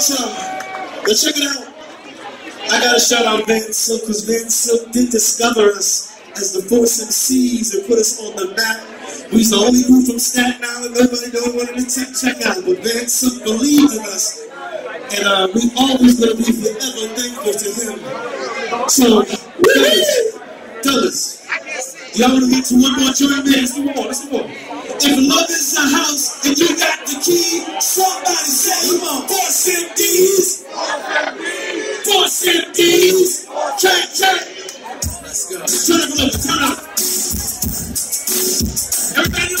right, y'all. Now check it out. I gotta shout out Van Silk because Van Silk did discover us as the Force MCs and put us on the map. We the only group from Staten Island nobody know wanted to check, check out, but Van Silk believed in us. And uh, we always gonna be forever thankful to him. So, fellas, fellas, y'all wanna get to one more joint, man? Let's do more. If love is a house and you got the key, somebody say, come on, Thank you. Check, check. Let's go. Turn. Turn up. Everybody on.